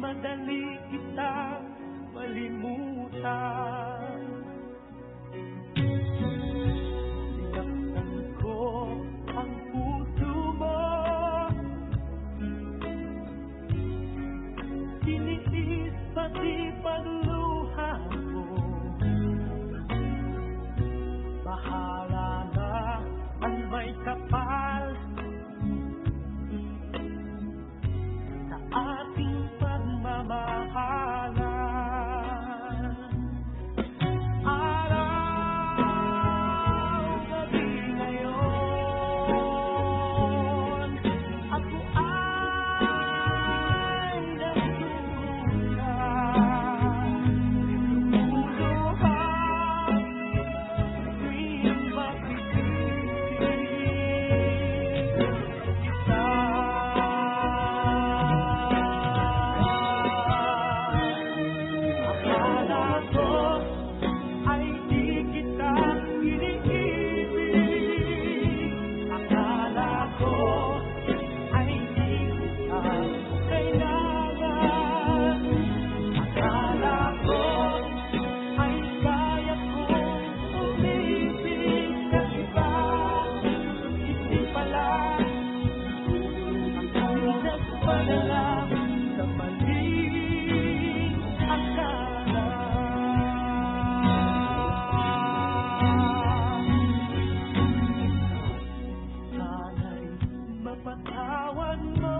madali kitang malimutan But I was more.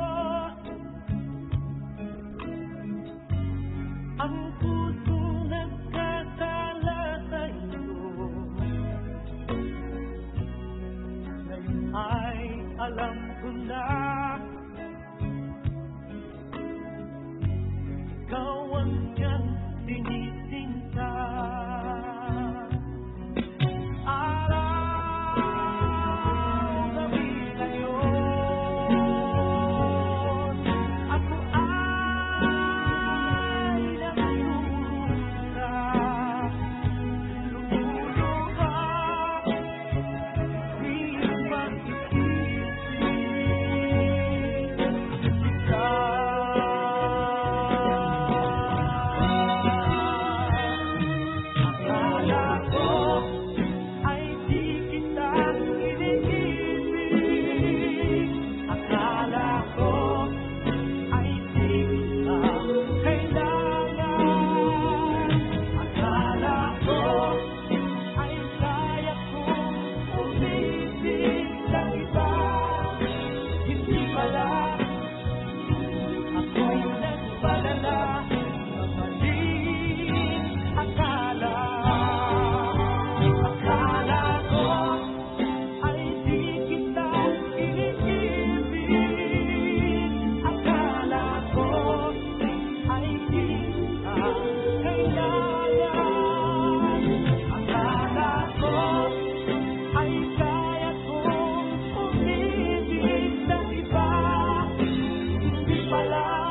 life.